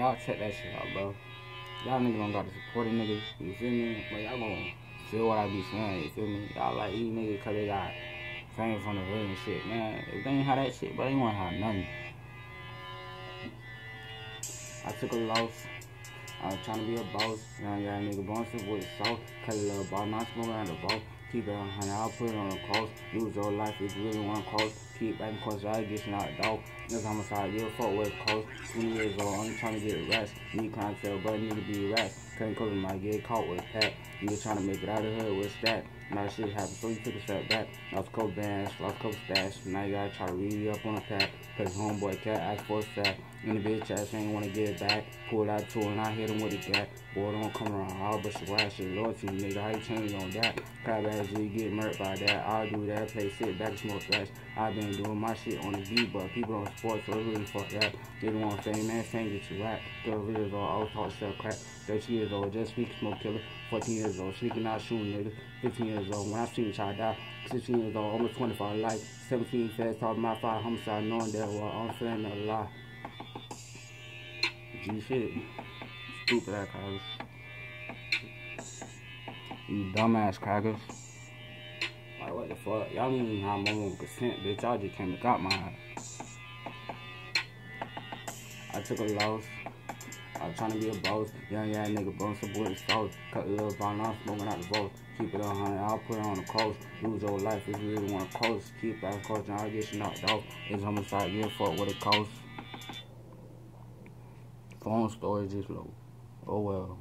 y'all check that shit out, bro. Y'all niggas don't got to support a nigga. You feel me? But y'all gonna feel what I be saying. You feel me? Y'all like these niggas cause they got fame from the hood and shit, man. If they ain't have that shit, but they wanna have nothing. I took a loss. I was trying to be a boss. Young got a nigga bouncing with sauce. Cut a little ball, not smoking out the ball. Keep it on honey, I'll put it on the cross. Use your life if you really want to cross. Keep and cross, I just get my side, give a fuck with coast. 20 years old, I'm trying to get rest. Need clientele, but I need to be rest. Couldn't cause might get caught with that. You was trying to make it out of hood with that. Now shit happened, so you took a step back. Lost couple bands, lost couple stash. Now you gotta try to read up on a pack. Cause homeboy cat asked for a sack. And the bitch ass ain't wanna get it back. Pull out tool and I hit him with a gap. Boy, don't come around. I'll bust your ass, shit loyalty, nigga. How you change on that? Crab ass G get murked by that. I'll do that, play sit back, and smoke flash. i been doing my shit on the beat, but people don't support, so it's really fuck that. They don't want fame, man. Fame get you rap. 12 years old, all talk sell crap. 13 years old, just speak smoke killer. 14 years old, sneaking out shooting niggas. 15 years old, when I seen child die. 16 years old, almost 25 life. 17 feds talking about five homicide, knowing that well, I'm saying a lie. G shit. Stupid ass crackers. You dumbass crackers. Like what the fuck? Y'all didn't even have my consent, bitch. Y'all just came and got mine. I took a loss. I was trying to be a boss. Young young nigga bone some boy sauce. Cut a little bond off, smoking out the vault. Keep it on honey, I'll put it on the coast. Lose your life if you really want to coast. Keep back coast, and I'll get you knocked off. It's homicide, a fuck what it costs. Phone storage is low. Oh well.